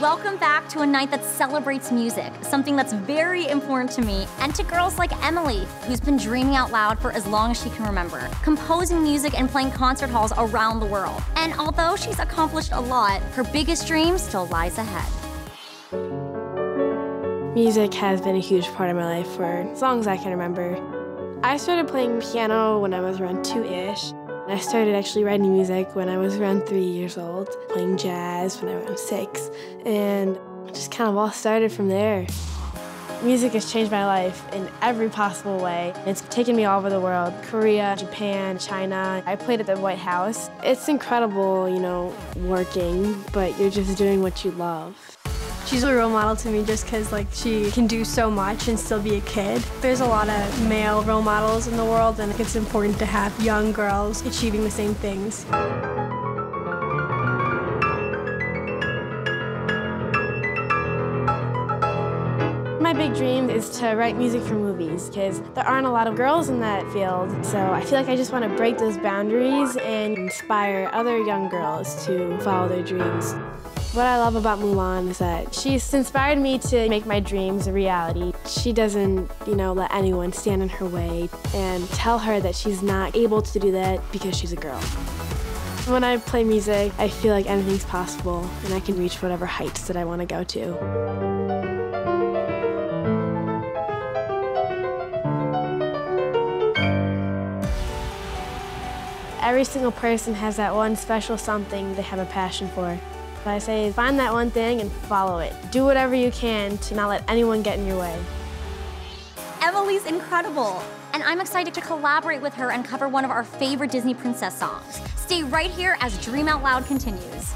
Welcome back to a night that celebrates music, something that's very important to me, and to girls like Emily, who's been dreaming out loud for as long as she can remember, composing music and playing concert halls around the world. And although she's accomplished a lot, her biggest dream still lies ahead. Music has been a huge part of my life for as long as I can remember. I started playing piano when I was around two-ish. I started actually writing music when I was around three years old, playing jazz when I was six, and just kind of all started from there. Music has changed my life in every possible way. It's taken me all over the world, Korea, Japan, China. I played at the White House. It's incredible, you know, working, but you're just doing what you love. She's a role model to me just because like she can do so much and still be a kid. There's a lot of male role models in the world and it's important to have young girls achieving the same things. My big dream is to write music for movies because there aren't a lot of girls in that field. So I feel like I just want to break those boundaries and inspire other young girls to follow their dreams. What I love about Mulan is that she's inspired me to make my dreams a reality. She doesn't, you know, let anyone stand in her way and tell her that she's not able to do that because she's a girl. When I play music, I feel like anything's possible and I can reach whatever heights that I want to go to. Every single person has that one special something they have a passion for. I say find that one thing and follow it. Do whatever you can to not let anyone get in your way. Emily's incredible, and I'm excited to collaborate with her and cover one of our favorite Disney princess songs. Stay right here as Dream Out Loud continues.